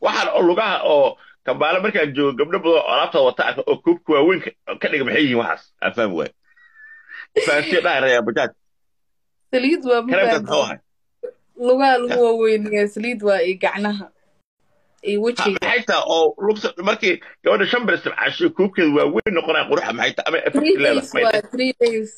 waxaan lugaha oo kambaale markaan joogo gabdho badan oo alaabta wata arka oo koobka waaweyn ka- dhiga maxay yihiin waxaas? Aan fahmi waay. Fahansiya dhaharaya bajaaj saliid waa kareemkaas mubaad lugaha lagu waaweyniyaa saliid waa iyo gacnaha. Iyo wejiga maxay tahay oo lugta markii gabadha shan ber isticmaasho koobkeeda waaweyn noqonaya quruxa maxay tahay ama three effect leeda three days.